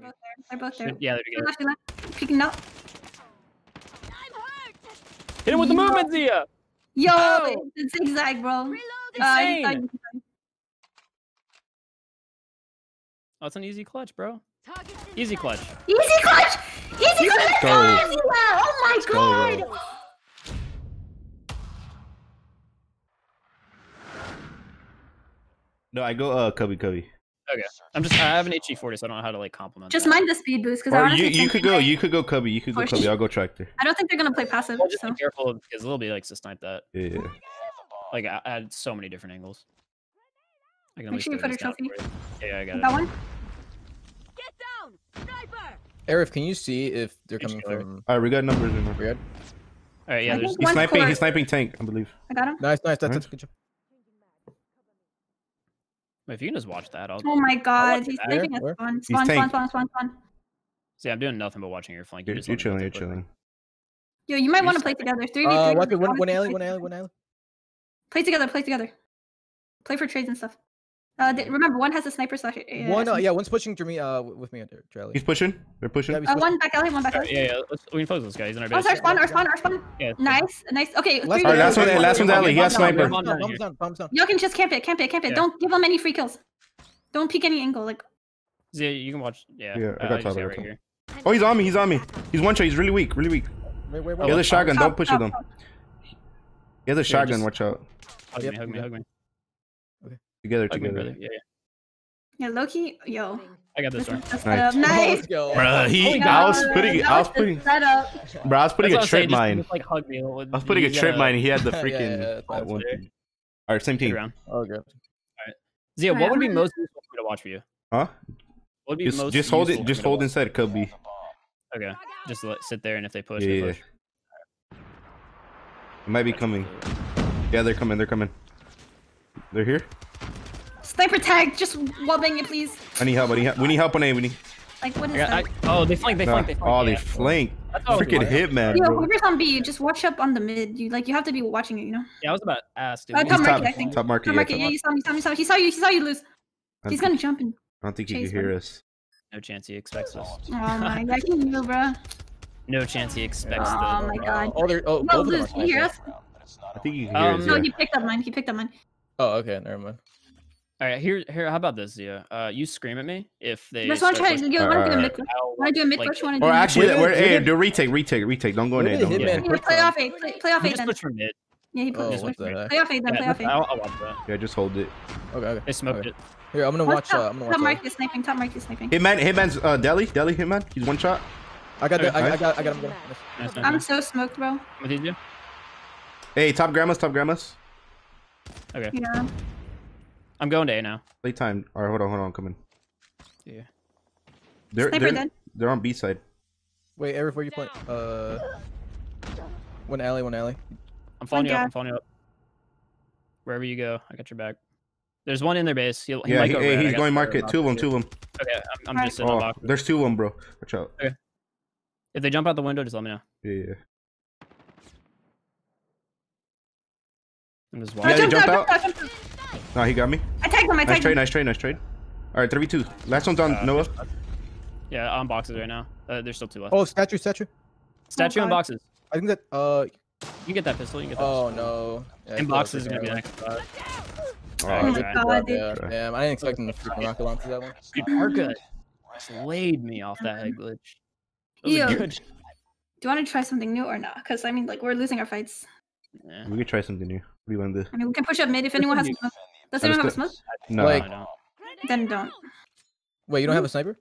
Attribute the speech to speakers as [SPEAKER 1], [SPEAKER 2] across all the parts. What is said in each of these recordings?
[SPEAKER 1] They're both there. They're both there.
[SPEAKER 2] Yeah, there you go.
[SPEAKER 1] Left, left. Peeking out.
[SPEAKER 2] Hit him with the
[SPEAKER 1] Yo.
[SPEAKER 2] movement, Xia.
[SPEAKER 1] Yo,
[SPEAKER 2] Oh.
[SPEAKER 1] it's zigzag, bro. Uh,
[SPEAKER 2] Insane.
[SPEAKER 1] you
[SPEAKER 2] Oh, it's an easy clutch, bro. Easy clutch.
[SPEAKER 1] Easy clutch! Easy clutch!
[SPEAKER 3] go.
[SPEAKER 1] Oh, Xia! Oh my
[SPEAKER 3] go,
[SPEAKER 1] god!
[SPEAKER 3] bro. No, I go uh Cubby Cubby.
[SPEAKER 2] I'm just. I have an HG 40, so I don't know how to like compliment.
[SPEAKER 1] Just
[SPEAKER 2] that.
[SPEAKER 1] mind the speed boost because I
[SPEAKER 3] Or
[SPEAKER 1] honestly
[SPEAKER 3] you you could go you could go Cubby. You could go Cubby. I'll go tractor.
[SPEAKER 1] I don't think they're gonna play passive.
[SPEAKER 2] Well, just
[SPEAKER 1] So
[SPEAKER 2] be careful because Lil B likes to snipe that.
[SPEAKER 3] Yeah. yeah.
[SPEAKER 2] Like I, I had so many different angles. I can at
[SPEAKER 1] Make sure you
[SPEAKER 2] throw
[SPEAKER 1] put a trophy.
[SPEAKER 2] Yeah, yeah, I got
[SPEAKER 1] that
[SPEAKER 2] it.
[SPEAKER 1] one. Get down, sniper.
[SPEAKER 4] Arif, can you see if they're coming
[SPEAKER 2] killer.
[SPEAKER 4] from
[SPEAKER 3] All right, we got numbers in there.
[SPEAKER 4] Riyadh?
[SPEAKER 2] All right, yeah. There's
[SPEAKER 3] He's sniping.
[SPEAKER 1] core.
[SPEAKER 3] He's sniping tank. I believe.
[SPEAKER 1] I got him.
[SPEAKER 4] Nice, nice. That's,
[SPEAKER 3] Alright.
[SPEAKER 4] that's good job.
[SPEAKER 2] If you can just watch that, I'll.
[SPEAKER 1] Oh my god, he's
[SPEAKER 2] that.
[SPEAKER 1] taking
[SPEAKER 4] Where?
[SPEAKER 1] a
[SPEAKER 4] Where?
[SPEAKER 1] spawn. Spawn, spawn, spawn, spawn, spawn.
[SPEAKER 2] See, I'm doing nothing but watching your flank. You
[SPEAKER 3] You're,
[SPEAKER 2] just
[SPEAKER 3] you're
[SPEAKER 2] let me know
[SPEAKER 3] chilling. You're
[SPEAKER 2] if they play.
[SPEAKER 3] chilling.
[SPEAKER 1] Yo, you might want to play together. Three v
[SPEAKER 4] Uh,
[SPEAKER 1] three.
[SPEAKER 4] one, one, one
[SPEAKER 1] honestly,
[SPEAKER 4] alley, one alley, one alley.
[SPEAKER 1] Play together. Play together. Play for trades and stuff. Uh, th- remember, one has a sniper slash. Uh,
[SPEAKER 4] One, uh, yeah, one's pushing through me, uh, with me, Charlie.
[SPEAKER 3] He's pushing. They're pushing.
[SPEAKER 4] Yeah, we
[SPEAKER 1] Uh, one back alley, one back alley.
[SPEAKER 2] right, yeah, yeah. Let's, we can focus this guy. He's in our
[SPEAKER 1] Oh,
[SPEAKER 2] base.
[SPEAKER 1] sorry, spawn, our spawn, our spawn.
[SPEAKER 2] Yeah.
[SPEAKER 1] Nice, nice. Okay,
[SPEAKER 4] Last
[SPEAKER 1] three
[SPEAKER 3] last one. Last one's alley. He has sniper.
[SPEAKER 2] bomb down
[SPEAKER 4] Bombs down, bombs down.
[SPEAKER 1] Y'all can just camp it, camp it, camp it.
[SPEAKER 2] Yeah.
[SPEAKER 1] Don't give them any free kills. Don't peek any angle. Like,
[SPEAKER 2] Xia, you can watch. Yeah.
[SPEAKER 3] Yeah, I
[SPEAKER 2] uh,
[SPEAKER 3] got
[SPEAKER 2] just
[SPEAKER 3] top, I
[SPEAKER 2] got
[SPEAKER 3] got
[SPEAKER 2] right
[SPEAKER 3] top.
[SPEAKER 2] here.
[SPEAKER 3] Oh, he's on me. He's on me. He's one shot. He's really weak. Really weak.
[SPEAKER 4] Wait, wait,
[SPEAKER 2] Oh,
[SPEAKER 3] He has a shotgun. Don't push with
[SPEAKER 1] top,
[SPEAKER 3] him. He has a shotgun. Watch out.
[SPEAKER 2] Hug me, hug me, hug me.
[SPEAKER 3] Together.
[SPEAKER 2] Hug
[SPEAKER 3] Together.
[SPEAKER 2] Yeah, yeah.
[SPEAKER 1] Yeah, Loki. Yo,
[SPEAKER 2] I got this
[SPEAKER 1] this
[SPEAKER 2] one.
[SPEAKER 1] is
[SPEAKER 3] Nice.
[SPEAKER 1] setup. Nice.
[SPEAKER 4] let's.
[SPEAKER 3] Bruh, he.
[SPEAKER 2] Oh my
[SPEAKER 3] I was putting. I was putting. Bro, I was putting a
[SPEAKER 2] what saying,
[SPEAKER 3] trip mine.
[SPEAKER 2] just, like hug me.
[SPEAKER 3] I was putting a
[SPEAKER 2] You
[SPEAKER 3] trip
[SPEAKER 2] gotta-
[SPEAKER 3] mine. He had the freaking.
[SPEAKER 4] yeah, yeah,
[SPEAKER 3] one thing. All right, same team.
[SPEAKER 2] round.
[SPEAKER 4] Oh, good.
[SPEAKER 2] Xia,
[SPEAKER 1] Alright,
[SPEAKER 2] what would be
[SPEAKER 1] I'm
[SPEAKER 2] most useful for me to watch for you?
[SPEAKER 3] Huh?
[SPEAKER 2] What would be
[SPEAKER 3] Just,
[SPEAKER 2] most
[SPEAKER 3] just hold it. Just hold
[SPEAKER 2] watch?
[SPEAKER 3] inside Cubby.
[SPEAKER 2] Okay. Just let, sit there, and if they push,
[SPEAKER 3] Yeah,
[SPEAKER 2] they push.
[SPEAKER 3] It might be coming. Yeah, they're coming. They're coming. They're here.
[SPEAKER 1] Sniper tag. Just wobbing it, please.
[SPEAKER 3] I need help. I need help. We need help on A. We need.
[SPEAKER 1] Like, what is
[SPEAKER 2] I got, I,
[SPEAKER 1] that?
[SPEAKER 2] oh, they flank. They
[SPEAKER 3] Nah.
[SPEAKER 2] flank. They flank.
[SPEAKER 3] Oh, they
[SPEAKER 2] yeah.
[SPEAKER 3] flank.
[SPEAKER 2] That's what
[SPEAKER 3] Freaking
[SPEAKER 2] wondering.
[SPEAKER 3] hitman,
[SPEAKER 1] Yo,
[SPEAKER 3] bro.
[SPEAKER 1] whoever's on B, just watch up on the mid. You like, you have to be watching it. You know.
[SPEAKER 2] Yeah, I was about to ask. Dude.
[SPEAKER 1] Uh, top market,
[SPEAKER 3] top,
[SPEAKER 1] I think.
[SPEAKER 3] top market.
[SPEAKER 1] Top
[SPEAKER 3] Yeah,
[SPEAKER 1] market.
[SPEAKER 3] top
[SPEAKER 1] Yeah, you saw me. Saw me. Saw me. He saw you. He saw you lose.
[SPEAKER 3] I
[SPEAKER 1] He's
[SPEAKER 3] don't-
[SPEAKER 1] gonna jump in.
[SPEAKER 3] I don't think he can hear us.
[SPEAKER 2] No chance he expects us.
[SPEAKER 1] Oh my god, he knew, bro.
[SPEAKER 2] No chance he expects
[SPEAKER 1] Oh
[SPEAKER 2] the.
[SPEAKER 1] my god.
[SPEAKER 4] Oh, they're, oh,
[SPEAKER 1] No,
[SPEAKER 4] both of them are
[SPEAKER 1] can you hear us?
[SPEAKER 3] I think he can hear
[SPEAKER 2] Um,
[SPEAKER 3] us.
[SPEAKER 1] No, he picked up mine. He picked up mine.
[SPEAKER 4] Oh, okay, never mind.
[SPEAKER 2] All right, here, here. How about this, Xia? Uh, you scream at me if they.
[SPEAKER 1] Just want to
[SPEAKER 2] start
[SPEAKER 1] try.
[SPEAKER 2] pushing.
[SPEAKER 1] You want to do a mid push? Want to do a mid
[SPEAKER 2] like,
[SPEAKER 1] push? Want to do
[SPEAKER 3] Or actually, we're,
[SPEAKER 4] did-
[SPEAKER 3] hey, do retake, retake, retake. Don't go in there. Don't go
[SPEAKER 4] Hitman
[SPEAKER 3] in
[SPEAKER 1] push?
[SPEAKER 3] there.
[SPEAKER 1] Yeah, play off eight. Play, play off
[SPEAKER 2] You
[SPEAKER 1] eight
[SPEAKER 2] just
[SPEAKER 1] then.
[SPEAKER 2] push from mid.
[SPEAKER 1] Yeah, he
[SPEAKER 4] Oh,
[SPEAKER 1] pushed.
[SPEAKER 4] what?
[SPEAKER 1] Play off eight then. Play off eight.
[SPEAKER 2] I'll, I'll watch that.
[SPEAKER 3] Yeah, just hold it.
[SPEAKER 4] Okay, okay.
[SPEAKER 2] They smoked
[SPEAKER 4] okay.
[SPEAKER 2] it.
[SPEAKER 4] Here, I'm gonna
[SPEAKER 1] What's
[SPEAKER 4] watch. Uh, I'm gonna
[SPEAKER 1] top
[SPEAKER 4] watch.
[SPEAKER 1] mark
[SPEAKER 4] Uh,
[SPEAKER 1] is sniping. Top mark is sniping.
[SPEAKER 3] Hitman, Hitman's uh, Deli, Deli, Hitman. He's one shot.
[SPEAKER 4] I got the. I, I got. I got him. I got him.
[SPEAKER 2] Nice, nice,
[SPEAKER 1] I'm so smoked, bro.
[SPEAKER 2] What did you?
[SPEAKER 3] Hey, top grandmas, top grandmas.
[SPEAKER 2] Okay,
[SPEAKER 1] Yeah.
[SPEAKER 2] I'm going to A now.
[SPEAKER 3] Play time. All right, hold on, hold on, I'm coming.
[SPEAKER 2] Yeah.
[SPEAKER 3] They're
[SPEAKER 1] Sniper
[SPEAKER 3] they're,
[SPEAKER 1] dead.
[SPEAKER 3] they're on B side.
[SPEAKER 4] Wait, Arif, where you playing? Uh, one alley, one alley.
[SPEAKER 2] I'm following you up. I'm following you up. Wherever you go, I got your back. There's one in their base. He'll, he
[SPEAKER 3] Yeah,
[SPEAKER 2] might
[SPEAKER 3] he,
[SPEAKER 2] go
[SPEAKER 3] hey,
[SPEAKER 2] red. I
[SPEAKER 3] going market. Two of them, two of them.
[SPEAKER 2] Okay, I'm, I'm
[SPEAKER 1] Alright.
[SPEAKER 2] just sitting on
[SPEAKER 3] Oh,
[SPEAKER 2] box.
[SPEAKER 3] there's two of them, bro. Watch out. Okay.
[SPEAKER 2] If they jump out the window, just let me know.
[SPEAKER 3] Yeah, yeah.
[SPEAKER 2] I'm just
[SPEAKER 3] Yeah,
[SPEAKER 2] watching.
[SPEAKER 3] they
[SPEAKER 1] jumped
[SPEAKER 3] jumped
[SPEAKER 1] out, jumped out, jumped out.
[SPEAKER 3] No, he got me.
[SPEAKER 1] I tagged him. I
[SPEAKER 3] Nice
[SPEAKER 1] tagged
[SPEAKER 3] trade,
[SPEAKER 1] him.
[SPEAKER 3] nice trade, nice trade. All right, three v two. Last one's on
[SPEAKER 2] Uh,
[SPEAKER 3] Noah.
[SPEAKER 2] Yeah, on boxes right now. Uh, there's still two left.
[SPEAKER 4] Oh, statue, statue.
[SPEAKER 2] Statue on boxes.
[SPEAKER 4] I think that. Uh.
[SPEAKER 2] You can get that pistol. You can get that
[SPEAKER 4] Oh
[SPEAKER 2] pistol.
[SPEAKER 4] no. Yeah,
[SPEAKER 2] In boxes is gonna be
[SPEAKER 4] was
[SPEAKER 2] next spot.
[SPEAKER 3] Oh,
[SPEAKER 1] Oh my
[SPEAKER 2] okay.
[SPEAKER 1] god, dude.
[SPEAKER 4] Yeah,
[SPEAKER 3] Okay.
[SPEAKER 4] damn. I didn't expect him to freaking rocket launch that one.
[SPEAKER 2] Dude, Arca slayed me off that head glitch. That was good.
[SPEAKER 1] Do you want to try something new or not? Because I mean, like, we're losing our fights.
[SPEAKER 2] Yeah.
[SPEAKER 3] We could try something new. What do you want to do?
[SPEAKER 1] I mean, we can push up mid if anyone has smoke. Does anyone have a smoke?
[SPEAKER 3] No.
[SPEAKER 4] Like-
[SPEAKER 2] I don't.
[SPEAKER 1] Then don't.
[SPEAKER 4] Wait, you don't have a sniper?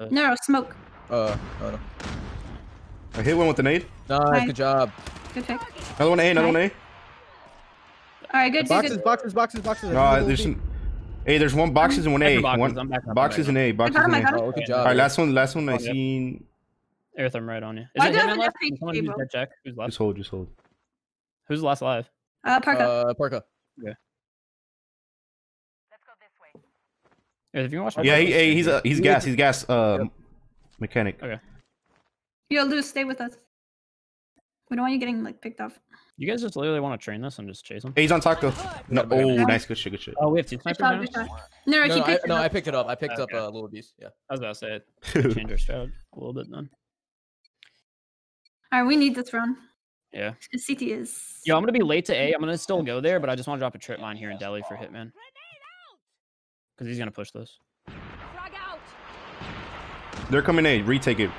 [SPEAKER 1] No, no, smoke.
[SPEAKER 4] Uh, oh no.
[SPEAKER 3] I hit one with the nade.
[SPEAKER 4] Nice,
[SPEAKER 1] Nice.
[SPEAKER 4] good job.
[SPEAKER 1] Good pick.
[SPEAKER 3] Another one A, another one A.
[SPEAKER 1] All right, good, good,
[SPEAKER 4] Boxes,
[SPEAKER 1] good.
[SPEAKER 4] boxes, boxes, boxes.
[SPEAKER 3] No, there's some. Hey, there's one boxes and one A.
[SPEAKER 2] Boxes,
[SPEAKER 3] One
[SPEAKER 2] I'm back
[SPEAKER 3] boxes
[SPEAKER 2] right
[SPEAKER 3] and A. Boxes and
[SPEAKER 1] I
[SPEAKER 3] A.
[SPEAKER 1] got him.
[SPEAKER 4] Oh, good job.
[SPEAKER 3] All right, last one. Last one. I
[SPEAKER 2] Oh, yeah.
[SPEAKER 3] seen.
[SPEAKER 2] Earth, I'm right on you. Is
[SPEAKER 1] Why
[SPEAKER 2] it
[SPEAKER 1] do I have
[SPEAKER 2] Hitman left?
[SPEAKER 1] FAQ,
[SPEAKER 2] someone use
[SPEAKER 1] bro?
[SPEAKER 2] check? Who's left?
[SPEAKER 3] Just hold. Just hold.
[SPEAKER 2] Who's the last alive?
[SPEAKER 1] Uh, Parka.
[SPEAKER 4] Uh, Parka.
[SPEAKER 2] Yeah, if you can watch my
[SPEAKER 3] Yeah, he,
[SPEAKER 2] photos,
[SPEAKER 3] he's
[SPEAKER 2] yeah.
[SPEAKER 3] uh, he's gas. He's gas. Uh,
[SPEAKER 4] Yep.
[SPEAKER 3] mechanic.
[SPEAKER 2] Okay.
[SPEAKER 1] Yo, Luz, stay with us. We don't want you getting like picked off.
[SPEAKER 2] You guys just literally want to train this and just chase them?
[SPEAKER 3] Hey, he's on taco. No,
[SPEAKER 4] got it, I got
[SPEAKER 3] oh,
[SPEAKER 4] it.
[SPEAKER 3] nice, good shit, good shit.
[SPEAKER 2] Oh, we have two snipers now?
[SPEAKER 1] No, no,
[SPEAKER 4] No,
[SPEAKER 1] she
[SPEAKER 4] no, I,
[SPEAKER 1] picked it up.
[SPEAKER 4] I picked it up. I picked up
[SPEAKER 2] Okay.
[SPEAKER 4] uh, little beast. Yeah.
[SPEAKER 2] I was about to say it. Change our strat a little bit then.
[SPEAKER 1] All right, we need this round.
[SPEAKER 2] Yeah.
[SPEAKER 1] 'Cause CT is.
[SPEAKER 2] Yo, I'm gonna be late to A. I'm gonna still go there, but I just want to drop a trip mine here in Delhi for Hitman. Because he's gonna push this.
[SPEAKER 3] They're coming in. Retake it.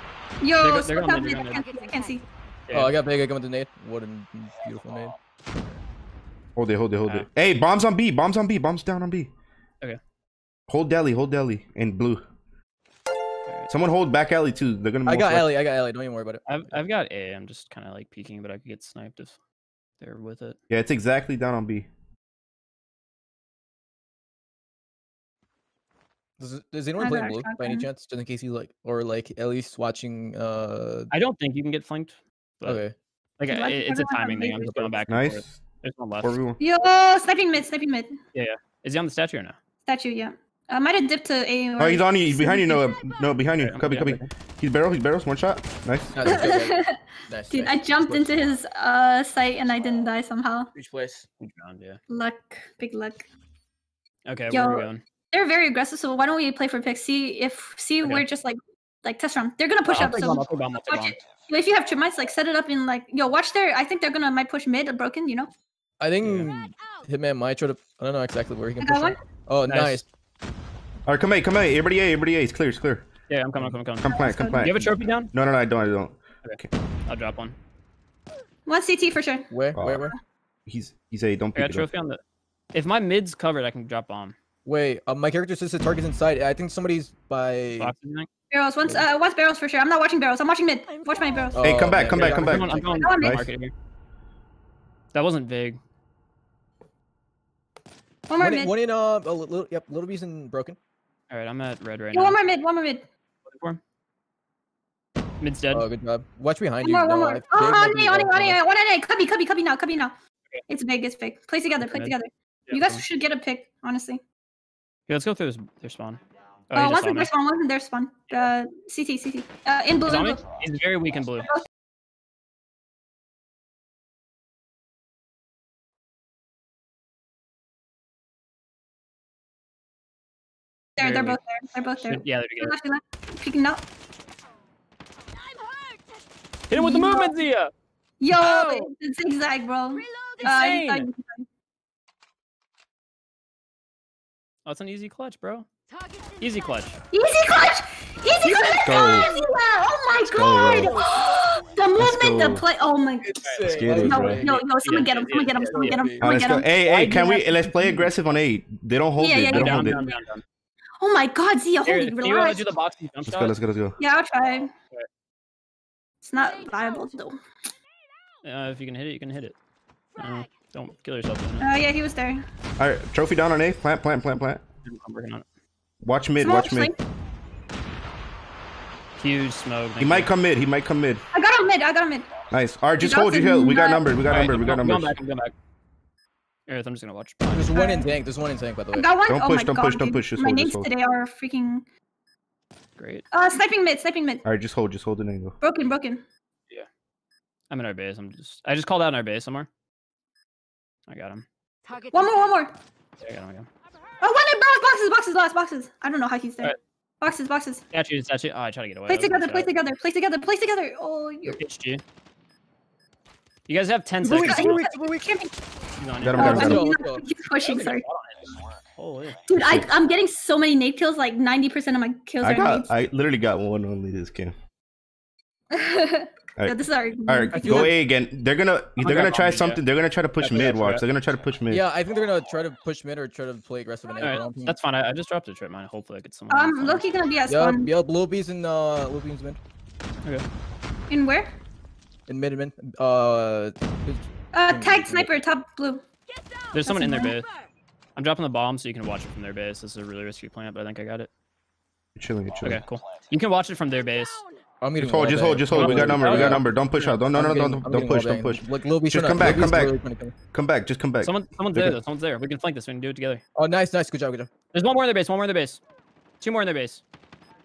[SPEAKER 1] Yo,
[SPEAKER 2] They're they're going mid,
[SPEAKER 1] mid. I can't see. I can't see.
[SPEAKER 4] Oh, I got big. I got with nade. What a beautiful nade.
[SPEAKER 3] Hold it, hold it, hold
[SPEAKER 2] Ah.
[SPEAKER 3] it. Hey, bombs on B. Bombs on B. Bombs down on B.
[SPEAKER 2] Okay.
[SPEAKER 3] Hold deli, hold deli, and blue.
[SPEAKER 2] Alright.
[SPEAKER 3] Someone hold back alley too. They're gonna.
[SPEAKER 4] I got
[SPEAKER 3] likely-
[SPEAKER 4] Ellie. I got Ellie. Don't even worry about it.
[SPEAKER 2] I've I've got A. I'm just kind of like peeking, but I could get sniped if they're with it.
[SPEAKER 3] Yeah, it's exactly down on B.
[SPEAKER 4] Does, does anyone play
[SPEAKER 1] got
[SPEAKER 4] blue by any chance? Just in case you like, or like at least watching. Uh.
[SPEAKER 2] I don't think you can get flanked. But
[SPEAKER 4] Okay.
[SPEAKER 2] Like I-
[SPEAKER 1] I
[SPEAKER 2] it- it's a timing thing. I'm just going
[SPEAKER 1] though.
[SPEAKER 2] back and forth.
[SPEAKER 3] Nice.
[SPEAKER 2] There's one left.
[SPEAKER 3] Four v one.
[SPEAKER 1] Yo, sniping mid, sniping mid. Yeah.
[SPEAKER 2] Is he on the statue or no?
[SPEAKER 1] Statue, yeah. I might have dipped to A.
[SPEAKER 3] Oh, he's on you. He's behind you. No, no, behind you.
[SPEAKER 2] Okay, I'm
[SPEAKER 3] Cubby, cubby. He's barrel. He's barrels. One shot. Nice.
[SPEAKER 4] Nice.
[SPEAKER 1] Dude,
[SPEAKER 4] nice.
[SPEAKER 1] I jumped into his uh site and I didn't die somehow.
[SPEAKER 4] Switch place.
[SPEAKER 2] Good round, yeah.
[SPEAKER 1] Luck, big luck.
[SPEAKER 2] Okay,
[SPEAKER 1] Yo,
[SPEAKER 2] where are we going?
[SPEAKER 1] They're very aggressive, so why don't we play for picks? See if see
[SPEAKER 2] Okay.
[SPEAKER 1] we're just like like test round. They're gonna push
[SPEAKER 2] I'll
[SPEAKER 1] up. So
[SPEAKER 2] bomb, bomb,
[SPEAKER 1] watch it. If you have trip mites, like set it up in like yo, watch their. I think they're gonna might push mid or broken. You know.
[SPEAKER 4] I think Hitman might try to. I don't know exactly where he can
[SPEAKER 1] I got
[SPEAKER 4] push.
[SPEAKER 1] one.
[SPEAKER 4] it. Oh,
[SPEAKER 2] Nice.
[SPEAKER 4] nice.
[SPEAKER 3] All right, come A, come A. Everybody A, everybody A. It's clear, it's clear.
[SPEAKER 2] Yeah, I'm coming, I'm coming, I'm coming.
[SPEAKER 3] Come plant, come plant.
[SPEAKER 2] Do you have a trophy down?
[SPEAKER 3] No, no, no, I don't, I don't.
[SPEAKER 2] Okay, I'll drop one.
[SPEAKER 1] One CT for sure.
[SPEAKER 4] Where?
[SPEAKER 3] Oh.
[SPEAKER 4] Where? Where?
[SPEAKER 3] He's he's A. Don't
[SPEAKER 2] I got
[SPEAKER 3] pick
[SPEAKER 2] a
[SPEAKER 3] up.
[SPEAKER 2] trophy on the. If my mid's covered, I can drop bomb.
[SPEAKER 4] Wait. Uh, my character says the target's inside. I think somebody's by.
[SPEAKER 2] Boxes.
[SPEAKER 1] Barrels. Once uh, once barrels for sure. I'm not watching barrels. I'm watching mid. Watch my barrels.
[SPEAKER 3] Hey, come
[SPEAKER 4] Oh,
[SPEAKER 3] back, come
[SPEAKER 4] yeah,
[SPEAKER 3] back, come
[SPEAKER 4] yeah,
[SPEAKER 3] back.
[SPEAKER 2] I'm going, I'm going
[SPEAKER 1] Nice.
[SPEAKER 2] market here. That wasn't big.
[SPEAKER 1] One more
[SPEAKER 4] One in,
[SPEAKER 1] mid.
[SPEAKER 4] one in uh, a little, yep, little beast and broken.
[SPEAKER 2] All right, I'm at red right
[SPEAKER 1] Yo,
[SPEAKER 2] now.
[SPEAKER 1] one more mid. One more mid.
[SPEAKER 2] Looking for him. Mid's dead.
[SPEAKER 4] Oh, good job. Watch behind
[SPEAKER 1] One
[SPEAKER 4] you.
[SPEAKER 1] more. One
[SPEAKER 4] no,
[SPEAKER 1] more.
[SPEAKER 4] I-
[SPEAKER 1] Oh,
[SPEAKER 4] Dave
[SPEAKER 1] on
[SPEAKER 4] might be
[SPEAKER 1] A, on A, on
[SPEAKER 4] covered.
[SPEAKER 1] A. One on A. Cubby, cubby, cubby now. Cubby now. It's big. It's big. Play together. Play
[SPEAKER 2] Mid.
[SPEAKER 1] together.
[SPEAKER 2] Yeah,
[SPEAKER 1] You guys
[SPEAKER 2] cool.
[SPEAKER 1] should get a pick, honestly.
[SPEAKER 2] Yeah, let's go through this, their spawn. Oh,
[SPEAKER 1] Uh,
[SPEAKER 2] he just
[SPEAKER 1] one's
[SPEAKER 2] saw
[SPEAKER 1] in their spawn. One's in their spawn. Uh, CT, CT. Uh, in blue.
[SPEAKER 2] He's
[SPEAKER 1] In blue.
[SPEAKER 2] He's very weak in blue.
[SPEAKER 1] There, they're
[SPEAKER 2] weak.
[SPEAKER 1] both there. They're both there.
[SPEAKER 2] Should- Yeah, there we go.
[SPEAKER 1] Left, left. Peeking out.
[SPEAKER 2] Hit him with the movement, Xia.
[SPEAKER 1] Yo,
[SPEAKER 2] Oh.
[SPEAKER 1] it's zigzag, bro. Uh, he
[SPEAKER 2] Insane.
[SPEAKER 1] thought you-
[SPEAKER 2] Oh, it's an easy clutch, bro. Easy clutch.
[SPEAKER 1] Easy clutch! Easy clutch!
[SPEAKER 3] go.
[SPEAKER 1] Oh, oh my
[SPEAKER 3] go,
[SPEAKER 1] god! the movement, the play. Oh my.
[SPEAKER 4] Insane.
[SPEAKER 3] get it,
[SPEAKER 1] No,
[SPEAKER 3] bro.
[SPEAKER 1] yo, yo, someone get him, someone get him, someone get him,
[SPEAKER 3] All
[SPEAKER 1] someone
[SPEAKER 3] right, let's
[SPEAKER 1] get
[SPEAKER 3] go.
[SPEAKER 1] him.
[SPEAKER 3] Hey, hey, can we? Let's play aggressive on eight. They don't hold
[SPEAKER 1] Yeah,
[SPEAKER 3] it.
[SPEAKER 1] yeah,
[SPEAKER 3] They
[SPEAKER 1] yeah.
[SPEAKER 3] don't
[SPEAKER 2] Down,
[SPEAKER 3] hold it.
[SPEAKER 2] down, down, down.
[SPEAKER 1] Oh my god, Xia,
[SPEAKER 2] Here,
[SPEAKER 1] holy
[SPEAKER 2] can you uh,
[SPEAKER 1] relax.
[SPEAKER 2] do the boxing jump
[SPEAKER 3] Let's
[SPEAKER 2] shot?
[SPEAKER 3] go. Let's go. Let's go.
[SPEAKER 1] Yeah, I'll try. It's not viable though.
[SPEAKER 2] Uh, if you can hit it, you can hit it. Uh, don't kill yourself Oh.
[SPEAKER 1] Uh, yeah, he was there.
[SPEAKER 3] All right, trophy down on A. Plant, plant, plant, plant.
[SPEAKER 2] I'm working on it.
[SPEAKER 3] Watch mid.
[SPEAKER 1] Smoke,
[SPEAKER 3] Watch mid.
[SPEAKER 1] flank.
[SPEAKER 2] Huge smoke.
[SPEAKER 3] He might come mid. He might come mid.
[SPEAKER 1] I got him mid. I got him mid.
[SPEAKER 3] Nice. All right, just hold your
[SPEAKER 1] doesn't
[SPEAKER 3] hill. We got
[SPEAKER 1] not-
[SPEAKER 3] numbers. We got
[SPEAKER 2] Alright,
[SPEAKER 3] numbers. We got
[SPEAKER 2] I'm going
[SPEAKER 3] numbers.
[SPEAKER 2] back. I'm going back. Earth, I'm just gonna watch.
[SPEAKER 4] There's one in tank. There's one in tank, by the
[SPEAKER 1] I
[SPEAKER 4] way.
[SPEAKER 1] got one.
[SPEAKER 3] Don't
[SPEAKER 1] oh
[SPEAKER 3] push,
[SPEAKER 1] my
[SPEAKER 3] don't
[SPEAKER 1] god,
[SPEAKER 3] push, don't push, just
[SPEAKER 1] My
[SPEAKER 3] hold, just
[SPEAKER 1] names today are freaking.
[SPEAKER 2] Great.
[SPEAKER 1] Uh, sniping mid. Sniping mid.
[SPEAKER 3] All right, just hold. Just hold the angle.
[SPEAKER 1] Broken. Broken. Yeah.
[SPEAKER 2] I'm in our base. I'm just. I just called out in our base somewhere. I got him.
[SPEAKER 1] One more. One more.
[SPEAKER 2] Yeah, I got him. I got him.
[SPEAKER 1] Oh, one in box, boxes. Boxes. Last boxes. I don't know how he's there.
[SPEAKER 2] Alright.
[SPEAKER 1] Boxes. Boxes.
[SPEAKER 2] Statue, statue. Oh, I tried to get away.
[SPEAKER 1] Play
[SPEAKER 2] That was
[SPEAKER 1] together.
[SPEAKER 2] good
[SPEAKER 1] Play together. Play together. Play together. Oh, you're.
[SPEAKER 2] HG. You guys have 10
[SPEAKER 1] He's
[SPEAKER 2] seconds.
[SPEAKER 1] got-
[SPEAKER 2] to
[SPEAKER 1] he's
[SPEAKER 2] go.
[SPEAKER 1] got- camping.
[SPEAKER 2] He's on
[SPEAKER 3] Got him, got him, got him.
[SPEAKER 1] mean,
[SPEAKER 4] Let's
[SPEAKER 1] he's pushing. Sorry,
[SPEAKER 2] Holy.
[SPEAKER 1] dude. I, I'm getting so many nade kills. Like 90% of my kills
[SPEAKER 3] I
[SPEAKER 1] are
[SPEAKER 3] got.
[SPEAKER 1] nades.
[SPEAKER 3] I literally got one only this game.
[SPEAKER 1] Yeah, this is our.
[SPEAKER 3] All right, go
[SPEAKER 4] like-
[SPEAKER 3] A again. They're gonna. They're
[SPEAKER 2] gonna
[SPEAKER 3] gonna try
[SPEAKER 2] mid, yeah.
[SPEAKER 3] something. They're gonna try to push
[SPEAKER 2] Yeah,
[SPEAKER 3] mid.
[SPEAKER 2] yeah,
[SPEAKER 3] Watch. They're gonna try to push mid.
[SPEAKER 4] Yeah, I think they're gonna try to push mid or try to play aggressive. in it. I
[SPEAKER 2] Alright,
[SPEAKER 4] think-
[SPEAKER 2] that's fine. I, I just dropped a trip mine. Hopefully, I get someone.
[SPEAKER 1] Um,
[SPEAKER 2] fine.
[SPEAKER 1] Loki gonna be at
[SPEAKER 4] Yeah,
[SPEAKER 1] spawn.
[SPEAKER 4] yeah, blue bees and uh, blue beans mid.
[SPEAKER 1] In where?
[SPEAKER 4] In mid, mid. Uh,
[SPEAKER 1] Uh, tagged sniper, top blue.
[SPEAKER 2] There's someone in their base. I'm dropping the bomb so you can watch it from their base. This is a really risky plant, but I think I got it.
[SPEAKER 3] You're chilling. You're chilling.
[SPEAKER 2] Okay, cool. You can watch it from their base.
[SPEAKER 4] I'm getting
[SPEAKER 3] Just hold. Just hold. Just hold. We got number. We got number. Don't push out. Don't. No. No. No.
[SPEAKER 4] I'm
[SPEAKER 3] Don't push. Don't push.
[SPEAKER 4] Like Lil Beast
[SPEAKER 3] Just come back, come back.
[SPEAKER 4] really trying to come-
[SPEAKER 3] Come back. Just come back.
[SPEAKER 2] Someone, someone's there. Though. Someone's there. We can flank this. We can do it together.
[SPEAKER 4] Oh, nice, nice. Good job, good job.
[SPEAKER 2] There's one more in their base. One more in their base. Two more in their base.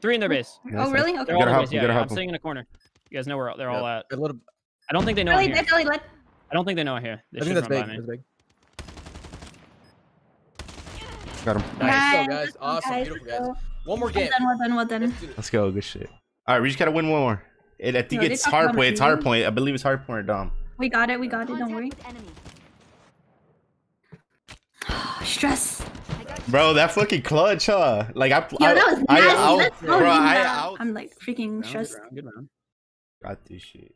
[SPEAKER 2] Three in their base.
[SPEAKER 1] Oh,
[SPEAKER 3] that's
[SPEAKER 1] really?
[SPEAKER 2] They're
[SPEAKER 1] Okay.
[SPEAKER 2] all
[SPEAKER 3] gotta
[SPEAKER 2] in their
[SPEAKER 3] help
[SPEAKER 2] base. Yeah,
[SPEAKER 3] gotta
[SPEAKER 2] yeah.
[SPEAKER 3] help
[SPEAKER 2] I'm
[SPEAKER 3] him.
[SPEAKER 2] sitting in a corner. You guys know where they're all at.
[SPEAKER 4] A little.
[SPEAKER 2] I don't think they know
[SPEAKER 1] Delhi
[SPEAKER 2] I'm here.
[SPEAKER 1] led, Delhi led.
[SPEAKER 2] I don't think they know we're here. They
[SPEAKER 4] I think that's big. That's big.
[SPEAKER 3] Got him.
[SPEAKER 2] Nice.
[SPEAKER 4] Let's go, guys. Awesome.
[SPEAKER 1] guys,
[SPEAKER 4] Beautiful, guys.
[SPEAKER 1] go.
[SPEAKER 4] One more
[SPEAKER 1] Well
[SPEAKER 4] game.
[SPEAKER 1] done, well done, well done.
[SPEAKER 4] Let's do this.
[SPEAKER 3] Let's go. Good shit. All right, we just gotta win one more. It, I think
[SPEAKER 1] Yo, they
[SPEAKER 3] it's hard point. It's hard point. I believe it's hard point or Dom.
[SPEAKER 1] We got it, we got it, don't worry. Stress.
[SPEAKER 3] Bro, that fucking clutch, huh? Like I,
[SPEAKER 1] Yo,
[SPEAKER 3] I,
[SPEAKER 1] that was
[SPEAKER 3] I,
[SPEAKER 1] nasty.
[SPEAKER 3] I,
[SPEAKER 1] Let's
[SPEAKER 3] bro, I, I,
[SPEAKER 1] I'm like freaking
[SPEAKER 2] round,
[SPEAKER 1] stressed.
[SPEAKER 2] round, good round.
[SPEAKER 3] got this shit.